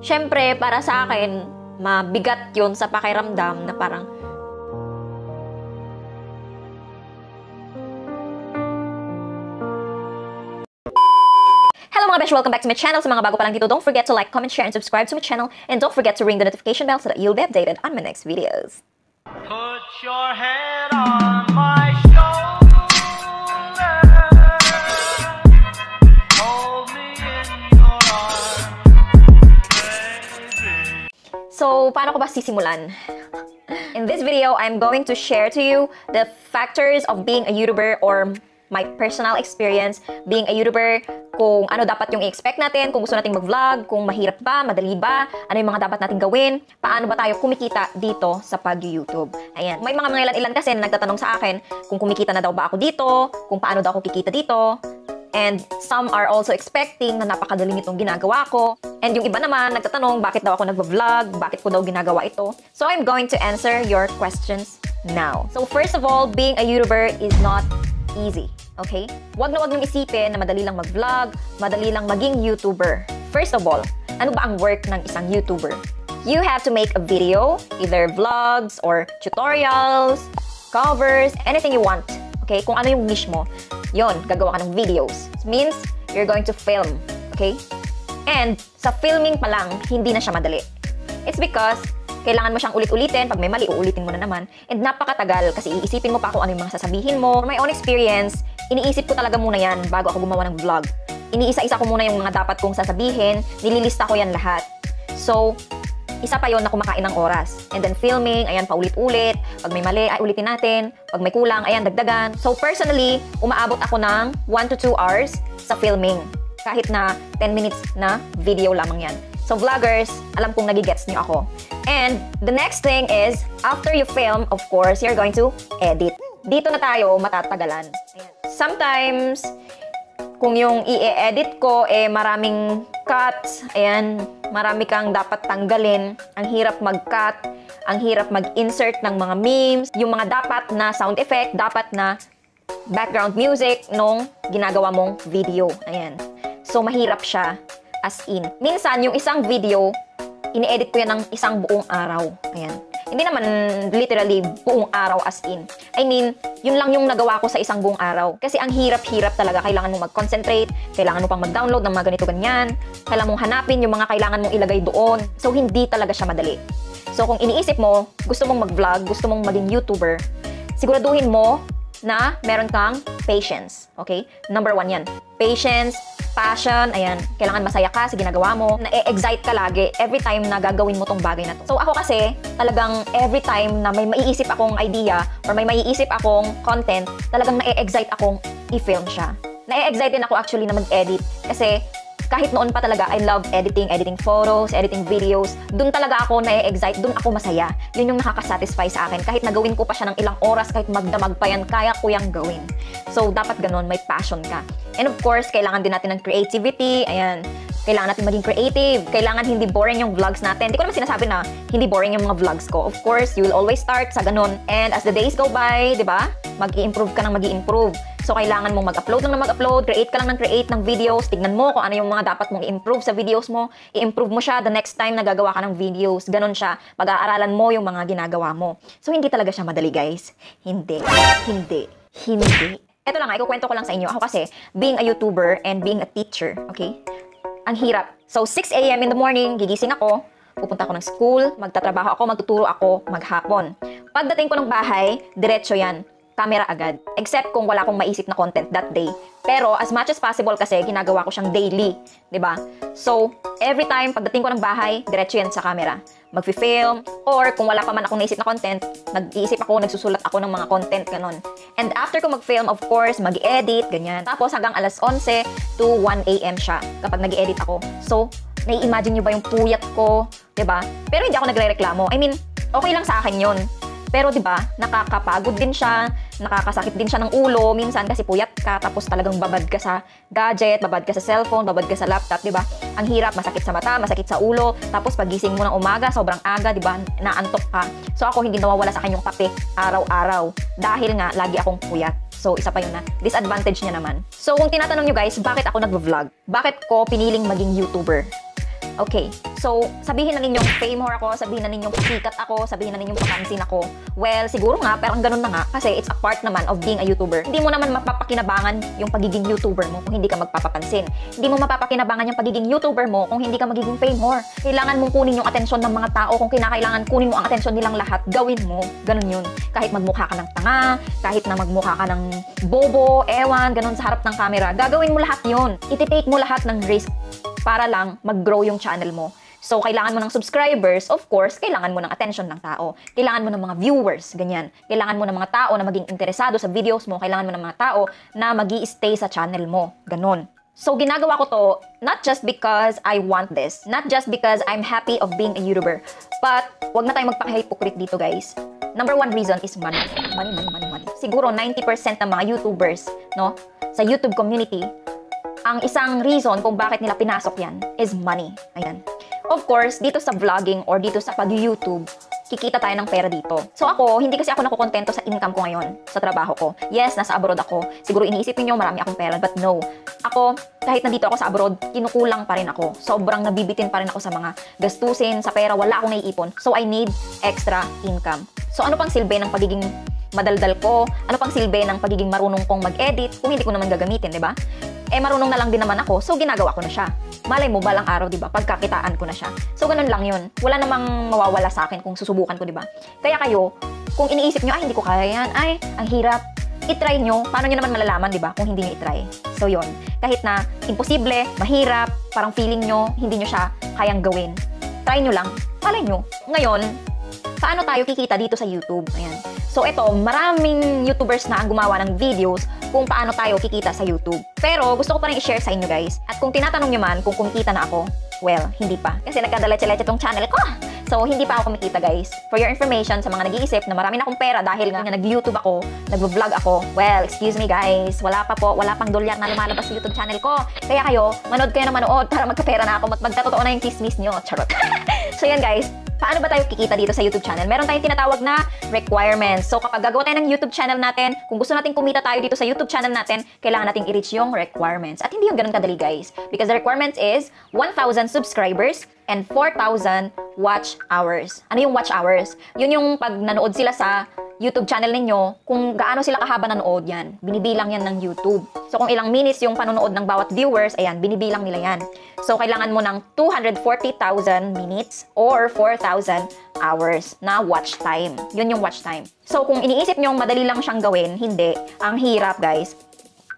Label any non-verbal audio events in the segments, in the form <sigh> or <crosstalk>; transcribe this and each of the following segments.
syempre, para sa akin, mabigat yun sa pakiramdam na parang, Hello mga besh! Welcome back to my channel. Sa mga bago pa lang dito, don't forget to like, comment, share, and subscribe to my channel. And don't forget to ring the notification bell so that you'll be updated on my next videos. Put your head on my shoulder. So, paano ko ba sisimulan? In this video, I'm going to share to you the factors of being a YouTuber or my personal experience being a YouTuber, kung ano dapat yung i-expect natin, kung gusto nating mag-vlog, kung mahirap ba, madali ba, ano yung mga dapat nating gawin, paano ba tayo kumikita dito sa pag-YouTube. Ayan. May mga mga ilan-ilan kasi na nagtatanong sa akin kung kumikita na daw ba ako dito, kung paano daw ako kikita dito, And some are also expecting na napakadali nitong ginagawa ko. And yung iba naman nagtatanong bakit daw ako nagvo-vlog, bakit ko daw ginagawa ito. So I'm going to answer your questions now. So first of all, being a YouTuber is not easy. Okay? Huwag na huwag niyong isipin na madali lang mag-vlog, madali lang maging YouTuber. First of all, ano ba ang work ng isang YouTuber? You have to make a video, either vlogs or tutorials, covers, anything you want. Okay? Kung ano yung niche mo, yon gagawa ka ng videos. It means you're going to film. Okay? And sa filming pa lang, hindi na siya madali. It's because kailangan mo siyang ulit-ulitin. Pag may mali, uulitin mo na naman. And napakatagal kasi iisipin mo pa kung ano yung mga sasabihin mo. For my own experience, iniisip ko talaga muna yan bago ako gumawa ng vlog. Iniisa-isa ko muna yung mga dapat kong sasabihin. Nililista ko yan lahat. So, isa pa yon na kumakain ng oras. And then filming, ayan, paulit-ulit. Pag may mali, ay ulitin natin. Pag may kulang, ayan, dagdagan. So personally, umaabot ako ng 1 to 2 hours sa filming. Kahit na 10 minutes na video lamang yan. So vloggers, alam kong nagigets niyo ako. And the next thing is, after you film, of course, you're going to edit. Dito na tayo matatagalan. Sometimes, kung yung i-edit ko, eh maraming cuts, ayan, marami kang dapat tanggalin, ang hirap mag-cut, ang hirap mag-insert ng mga memes, yung mga dapat na sound effect, dapat na background music nung ginagawa mong video. Ayan. So, mahirap siya as in. Minsan, yung isang video, ini-edit ko yan ng isang buong araw. Ayan. Hindi naman literally buong araw as in. I mean, yun lang yung nagawa ko sa isang buong araw. Kasi ang hirap-hirap talaga. Kailangan mong mag-concentrate, kailangan mo pang mag-download ng mga ganito-ganyan, kailangan mong hanapin yung mga kailangan mong ilagay doon. So, hindi talaga siya madali. So, kung iniisip mo, gusto mong mag-vlog, gusto mong maging YouTuber, siguraduhin mo na meron kang patience. Okay? Number one yan. Patience, passion, ayan, kailangan masaya ka sa ginagawa mo, na-excite ka lagi every time na gagawin mo tong bagay na to. So ako kasi, talagang every time na may maiisip akong idea or may maiisip akong content, talagang na-excite akong i-film siya. Na-excite din ako actually na mag-edit kasi kahit noon pa talaga, I love editing, editing photos, editing videos. Doon talaga ako na-excite, doon ako masaya. Yun yung nakaka-satisfy sa akin. Kahit nagawin ko pa siya ng ilang oras, kahit magdamag pa yan, kaya ko yung gawin. So, dapat ganun, may passion ka. And of course, kailangan din natin ng creativity. Ayan, kailangan natin maging creative. Kailangan hindi boring yung vlogs natin. Hindi ko naman sinasabi na hindi boring yung mga vlogs ko. Of course, you will always start sa ganun. And as the days go by, di ba? Mag-i-improve ka ng mag improve So, kailangan mong mag-upload lang na mag-upload, create ka lang ng create ng videos, tignan mo kung ano yung mga dapat mong i-improve sa videos mo, i-improve mo siya the next time na gagawa ka ng videos. Ganon siya. Pag-aaralan mo yung mga ginagawa mo. So, hindi talaga siya madali, guys. Hindi. Hindi. Hindi. Ito lang, ikukwento ko lang sa inyo. Ako kasi, being a YouTuber and being a teacher, okay? Ang hirap. So, 6 a.m. in the morning, gigising ako, pupunta ako ng school, magtatrabaho ako, magtuturo ako maghapon. Pagdating ko ng bahay, diretso yan camera agad. Except kung wala akong maisip na content that day. Pero as much as possible kasi ginagawa ko siyang daily, 'di ba? So, every time pagdating ko ng bahay, diretso yan sa camera. Magfi-film or kung wala pa man akong naisip na content, nag-iisip ako, nagsusulat ako ng mga content ganon. And after ko mag-film, of course, mag-edit, ganyan. Tapos hanggang alas 11 to 1 a.m. siya kapag nag-edit ako. So, nai-imagine nyo ba yung puyat ko, ba? Pero hindi ako nagre-reklamo. I mean, okay lang sa akin 'yon. Pero 'di ba, nakakapagod din siya, nakakasakit din siya ng ulo minsan kasi puyat ka tapos talagang babad ka sa gadget, babad ka sa cellphone, babad ka sa laptop, 'di ba? Ang hirap, masakit sa mata, masakit sa ulo, tapos pagising mo ng umaga, sobrang aga, 'di ba? Naantok ka. So ako hindi nawawala sa akin yung kape araw-araw dahil nga lagi akong puyat. So, isa pa yun na disadvantage niya naman. So, kung tinatanong nyo guys, bakit ako nag-vlog? Bakit ko piniling maging YouTuber? Okay, so sabihin na ninyong fame whore ako, sabihin na ninyong sikat ako, sabihin na ninyong papansin ako. Well, siguro nga, pero ang ganun na nga, kasi it's a part naman of being a YouTuber. Hindi mo naman mapapakinabangan yung pagiging YouTuber mo kung hindi ka magpapapansin. Hindi mo mapapakinabangan yung pagiging YouTuber mo kung hindi ka magiging whore. Kailangan mong kunin yung atensyon ng mga tao. Kung kinakailangan kunin mo ang atensyon nilang lahat, gawin mo. Ganun yun. Kahit magmukha ka ng tanga, kahit na magmukha ka ng bobo, ewan, ganun sa harap ng camera, gagawin mo lahat yun. Iti-take mo lahat ng risk para lang mag-grow yung channel mo. So, kailangan mo ng subscribers, of course, kailangan mo ng attention ng tao. Kailangan mo ng mga viewers, ganyan. Kailangan mo ng mga tao na maging interesado sa videos mo. Kailangan mo ng mga tao na mag stay sa channel mo. Ganon. So, ginagawa ko to not just because I want this, not just because I'm happy of being a YouTuber, but wag na tayong magpaka-hypocrite dito, guys. Number one reason is money. Money, money, money, money. Siguro 90% ng mga YouTubers, no, sa YouTube community, ang isang reason kung bakit nila pinasok yan is money. Ayan. Of course, dito sa vlogging or dito sa pag-YouTube, kikita tayo ng pera dito. So ako, hindi kasi ako nakukontento sa income ko ngayon, sa trabaho ko. Yes, nasa abroad ako. Siguro iniisip niyo marami akong pera, but no. Ako, kahit nandito ako sa abroad, kinukulang pa rin ako. Sobrang nabibitin pa rin ako sa mga gastusin, sa pera, wala akong naiipon. So I need extra income. So ano pang silbi ng pagiging madaldal ko? Ano pang silbi ng pagiging marunong kong mag-edit kung hindi ko naman gagamitin, di ba? Eh marunong na lang din naman ako, so ginagawa ko na siya. Malay mo, balang araw, di ba, pagkakitaan ko na siya. So, ganun lang yun. Wala namang mawawala sa akin kung susubukan ko, di ba? Kaya kayo, kung iniisip nyo, ay, hindi ko kaya yan, ay, ang hirap, itry nyo, paano nyo naman malalaman, di ba, kung hindi nyo itry. So, yon Kahit na imposible, mahirap, parang feeling nyo, hindi nyo siya kayang gawin. Try nyo lang, malay nyo. Ngayon, paano tayo kikita dito sa YouTube? Ayan. So ito, maraming YouTubers na ang gumawa ng videos kung paano tayo kikita sa YouTube. Pero gusto ko pa rin i-share sa inyo guys. At kung tinatanong nyo man kung kumikita na ako, well, hindi pa. Kasi nagkadalacha-lecha tong channel ko. So, hindi pa ako kumikita guys. For your information, sa mga nag-iisip na marami na akong pera dahil nga nag-YouTube ako, nag-vlog ako, well, excuse me guys, wala pa po, wala pang dolyar na lumalabas sa YouTube channel ko. Kaya kayo, manood kayo na manood para magkapera na ako, magkatotoo na yung chismis nyo. Charot. <laughs> so yan guys, paano ba tayo kikita dito sa YouTube channel? Meron tayong tinatawag na requirements. So kapag gagawa tayo ng YouTube channel natin, kung gusto natin kumita tayo dito sa YouTube channel natin, kailangan nating i-reach yung requirements. At hindi yung ganun kadali guys. Because the requirements is 1,000 subscribers and 4,000 watch hours. Ano yung watch hours? Yun yung pag nanood sila sa YouTube channel ninyo, kung gaano sila kahaba nanood yan, binibilang yan ng YouTube. So kung ilang minutes yung panonood ng bawat viewers, ayan, binibilang nila yan. So kailangan mo ng 240,000 minutes or 4,000 hours na watch time. Yun yung watch time. So kung iniisip nyo madali lang siyang gawin, hindi. Ang hirap guys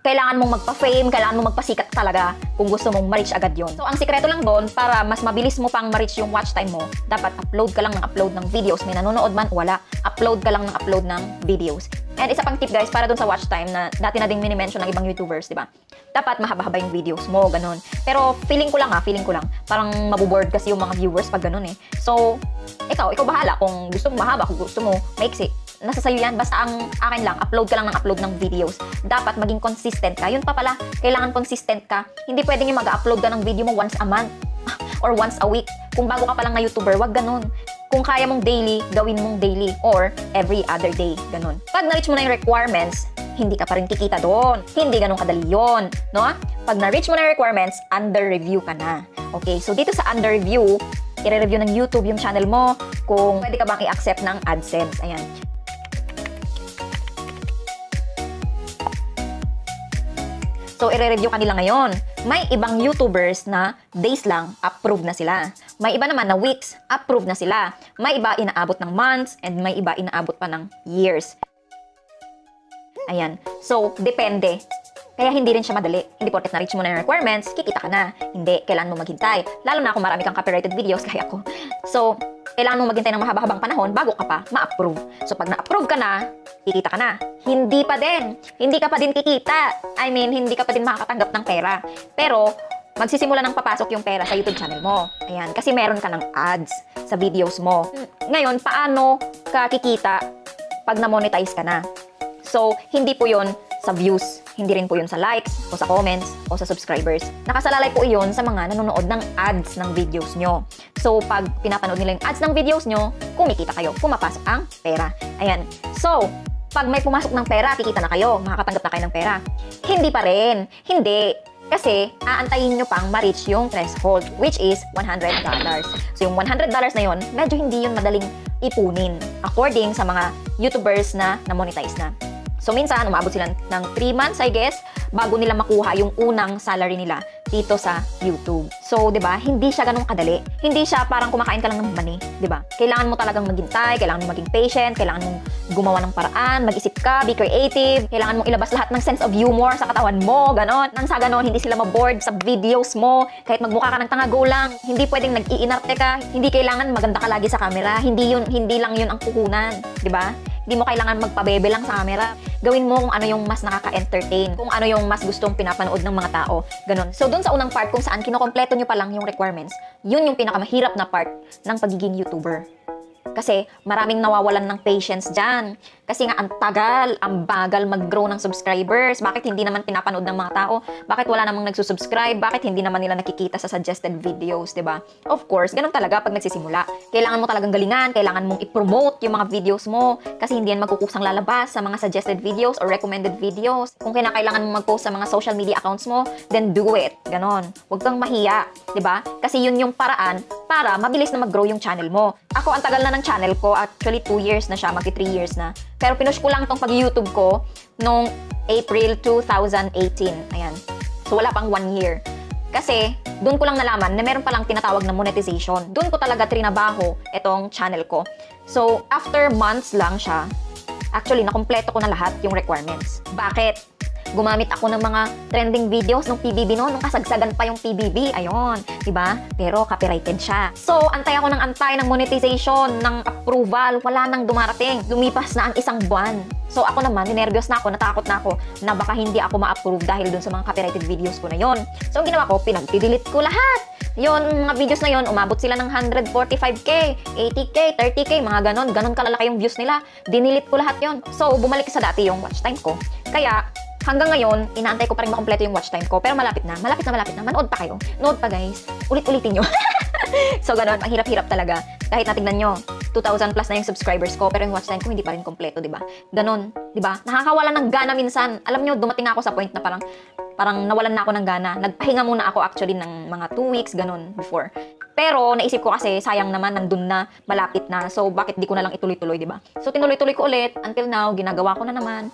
kailangan mong magpa-fame, kailangan mong magpasikat talaga kung gusto mong ma-reach agad yon. So, ang sikreto lang doon, para mas mabilis mo pang ma-reach yung watch time mo, dapat upload ka lang ng upload ng videos. May nanonood man, wala. Upload ka lang ng upload ng videos. And isa pang tip guys, para doon sa watch time na dati na ding mini-mention ng ibang YouTubers, di ba? Dapat mahaba-haba yung videos mo, ganun. Pero feeling ko lang ha, feeling ko lang. Parang mabuboard kasi yung mga viewers pag ganun eh. So, ikaw, ikaw bahala kung gusto mo mahaba, kung gusto mo maiksi nasa sayo yan. Basta ang akin lang, upload ka lang ng upload ng videos. Dapat maging consistent ka. Yun pa pala, kailangan consistent ka. Hindi pwedeng yung mag-upload ka ng video mo once a month <laughs> or once a week. Kung bago ka pa lang na YouTuber, wag ganun. Kung kaya mong daily, gawin mong daily or every other day. Ganun. Pag na-reach mo na yung requirements, hindi ka pa rin kikita doon. Hindi ganun kadali yun. No? Pag na-reach mo na requirements, under review ka na. Okay, so dito sa under review, i-review ng YouTube yung channel mo kung pwede ka bang i-accept ng AdSense. Ayan. So, i-review kanila ngayon. May ibang YouTubers na days lang, approve na sila. May iba naman na weeks, approve na sila. May iba inaabot ng months, and may iba inaabot pa ng years. Ayan. So, depende. Kaya hindi rin siya madali. Hindi porket na-reach mo na yung requirements, kikita ka na. Hindi, kailangan mo maghintay. Lalo na kung marami kang copyrighted videos, <laughs> kaya ako. So, kailangan mo maghintay ng mahaba-habang panahon bago ka pa ma-approve. So, pag na-approve ka na, kikita ka na. Hindi pa din. Hindi ka pa din kikita. I mean, hindi ka pa din makakatanggap ng pera. Pero, magsisimula ng papasok yung pera sa YouTube channel mo. Ayan, kasi meron ka ng ads sa videos mo. Ngayon, paano ka kikita pag na-monetize ka na? So, hindi po yon sa views. Hindi rin po yun sa likes, o sa comments, o sa subscribers. Nakasalalay po iyon sa mga nanonood ng ads ng videos nyo. So, pag pinapanood nila yung ads ng videos nyo, kumikita kayo, pumapasok ang pera. Ayan. So, pag may pumasok ng pera, kikita na kayo, makakatanggap na kayo ng pera. Hindi pa rin. Hindi. Kasi, aantayin nyo pang ma-reach yung threshold, which is $100. So, yung $100 na yon medyo hindi yun madaling ipunin according sa mga YouTubers na na-monetize na. So, minsan, umabot sila ng 3 months, I guess, bago nila makuha yung unang salary nila dito sa YouTube. So, 'di ba? Hindi siya ganun kadali. Hindi siya parang kumakain ka lang ng money, 'di ba? Kailangan mo talagang maghintay, kailangan mo maging patient, kailangan mong gumawa ng paraan, mag-isip ka, be creative, kailangan mong ilabas lahat ng sense of humor sa katawan mo, ganon. Nang sa ganon, hindi sila maboard sa videos mo, kahit magmukha ka ng tangago lang, hindi pwedeng nag-iinarte ka, hindi kailangan maganda ka lagi sa camera, hindi yun, hindi lang yun ang puhunan, 'di ba? Hindi mo kailangan magpabebe lang sa camera. Gawin mo kung ano yung mas nakaka-entertain, kung ano yung mas gustong pinapanood ng mga tao. Ganon. So, dun sa unang part kung saan kinokompleto nyo pa lang yung requirements, yun yung pinakamahirap na part ng pagiging YouTuber. Kasi maraming nawawalan ng patience dyan. Kasi nga ang tagal, ang bagal mag-grow ng subscribers. Bakit hindi naman pinapanood ng mga tao? Bakit wala namang nagsusubscribe? Bakit hindi naman nila nakikita sa suggested videos, ba? Of course, ganun talaga pag nagsisimula. Kailangan mo talagang galingan, kailangan mong i-promote yung mga videos mo kasi hindi yan magkukusang lalabas sa mga suggested videos or recommended videos. Kung kinakailangan mong mag-post sa mga social media accounts mo, then do it. Ganon. Huwag kang mahiya, ba? Kasi yun yung paraan para mabilis na mag-grow yung channel mo. Ako, ang tagal na ng channel ko. Actually, 2 years na siya. Magki 3 years na. Pero pinush ko lang tong pag-YouTube ko nung April 2018. Ayan. So, wala pang 1 year. Kasi, doon ko lang nalaman na meron palang tinatawag na monetization. Doon ko talaga trinabaho itong channel ko. So, after months lang siya, actually, nakompleto ko na lahat yung requirements. Bakit? Gumamit ako ng mga trending videos ng PBB noon, nung kasagsagan pa yung PBB. Ayun, 'di ba? Pero copyrighted siya. So, antay ako ng antay ng monetization, ng approval, wala nang dumarating. Lumipas na ang isang buwan. So ako naman, ninervyos na ako, natakot na ako na baka hindi ako ma-approve dahil dun sa mga copyrighted videos ko na yon. So ang ginawa ko, pinag-delete ko lahat. Yon, mga videos na yon, umabot sila ng 145k, 80k, 30k, mga ganon. Ganon kalalaki yung views nila. Dinilit ko lahat yon. So bumalik sa dati yung watch time ko. Kaya hanggang ngayon, inaantay ko pa rin makompleto yung watch time ko. Pero malapit na, malapit na, malapit na. Manood pa kayo. Nood pa guys. Ulit-ulitin nyo. <laughs> so, ganun. Ang hirap-hirap talaga. Kahit natignan nyo, 2,000 plus na yung subscribers ko, pero yung watch time ko hindi pa rin kompleto, di ba? Ganon, di ba? Nakakawala ng gana minsan. Alam nyo, dumating ako sa point na parang, parang nawalan na ako ng gana. Nagpahinga muna ako actually ng mga 2 weeks, ganon, before. Pero naisip ko kasi sayang naman nandun na, malapit na. So bakit di ko na lang ituloy-tuloy, 'di ba? So tinuloy-tuloy ko ulit until now ginagawa ko na naman.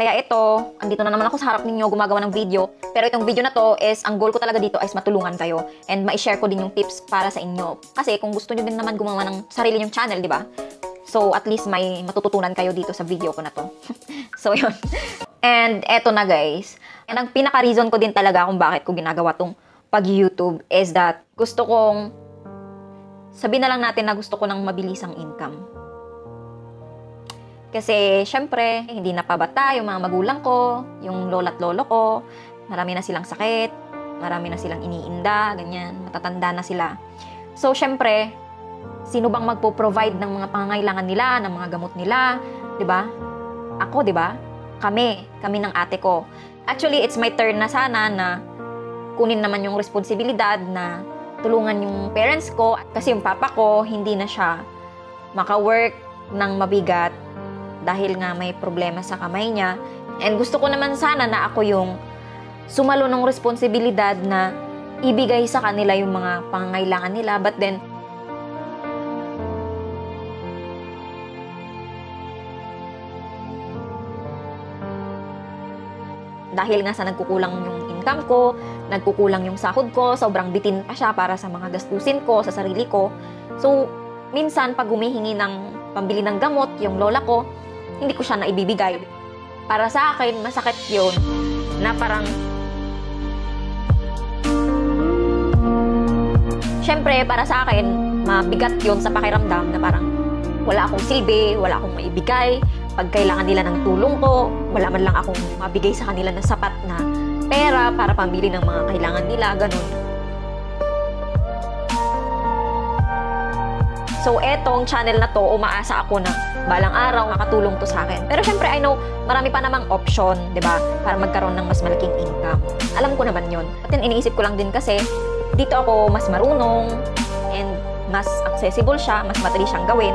Kaya ito, andito na naman ako sa harap ninyo gumagawa ng video. Pero itong video na to is, ang goal ko talaga dito is matulungan kayo. And ma-share ko din yung tips para sa inyo. Kasi kung gusto nyo din naman gumawa ng sarili nyong channel, di ba? So, at least may matututunan kayo dito sa video ko na to. <laughs> so, yun. And eto na guys. And ang pinaka-reason ko din talaga kung bakit ko ginagawa tong pag-YouTube is that gusto kong sabihin na lang natin na gusto ko ng mabilisang income. Kasi, syempre, hindi na pabata yung mga magulang ko, yung lola't lolo ko, marami na silang sakit, marami na silang iniinda, ganyan, matatanda na sila. So, syempre, sino bang magpo-provide ng mga pangangailangan nila, ng mga gamot nila, 'di ba? Ako, 'di ba? Kami, kami ng ate ko. Actually, it's my turn na sana na kunin naman yung responsibilidad na tulungan yung parents ko kasi yung papa ko hindi na siya maka-work ng mabigat dahil nga may problema sa kamay niya. And gusto ko naman sana na ako yung sumalo ng responsibilidad na ibigay sa kanila yung mga pangangailangan nila. But then, dahil nga sa nagkukulang yung income ko, nagkukulang yung sahod ko, sobrang bitin pa siya para sa mga gastusin ko, sa sarili ko. So, minsan pag humihingi ng pambili ng gamot, yung lola ko, hindi ko siya naibibigay. Para sa akin, masakit yun na parang Siyempre, para sa akin, mabigat yun sa pakiramdam na parang wala akong silbi, wala akong maibigay. Pag kailangan nila ng tulong ko, wala man lang akong mabigay sa kanila na sapat na pera para pambili ng mga kailangan nila, ganun. So, etong channel na to, umaasa ako na balang araw makatulong to sa akin. Pero syempre, I know, marami pa namang option, di ba? Para magkaroon ng mas malaking income. Alam ko naman yon. At then, iniisip ko lang din kasi, dito ako mas marunong and mas accessible siya, mas madali siyang gawin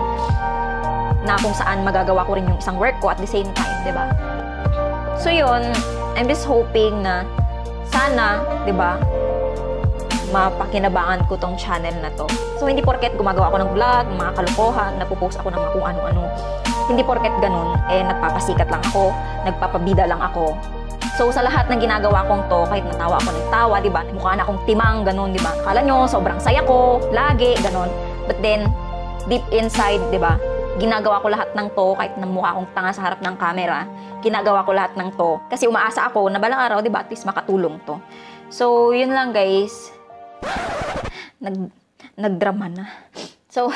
na kung saan magagawa ko rin yung isang work ko at the same time, di ba? So yun, I'm just hoping na sana, 'di ba? Mapakinabangan ko tong channel na to. So, hindi porket gumagawa ako ng vlog, mga kalokohan, napupost ako ng mga kung ano-ano. Hindi porket ganun, eh, nagpapasikat lang ako, nagpapabida lang ako. So, sa lahat ng ginagawa kong to, kahit natawa ako ng tawa, di ba? Mukha na akong timang, ganun, di ba? Akala nyo, sobrang saya ko, lagi, ganun. But then, deep inside, di ba? Ginagawa ko lahat ng to, kahit na mukha akong tanga sa harap ng camera, ginagawa ko lahat ng to. Kasi umaasa ako na balang araw, di ba, at least makatulong to. So, yun lang guys. <laughs> Nag, nagdrama na. So,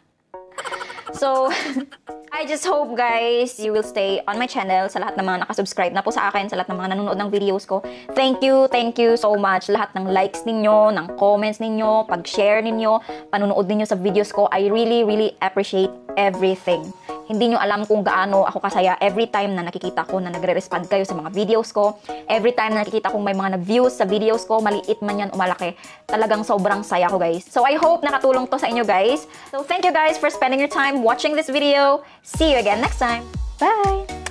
<laughs> so, <laughs> I just hope guys, you will stay on my channel sa lahat ng mga nakasubscribe na po sa akin, sa lahat ng mga nanonood ng videos ko. Thank you, thank you so much. Lahat ng likes ninyo, ng comments ninyo, pag-share ninyo, panunood ninyo sa videos ko. I really, really appreciate everything. Hindi nyo alam kung gaano ako kasaya every time na nakikita ko na nagre-respond kayo sa mga videos ko. Every time na nakikita kong may mga na-views sa videos ko, maliit man yan o malaki. Talagang sobrang saya ko guys. So I hope nakatulong to sa inyo guys. So thank you guys for spending your time watching this video. See you again next time. Bye!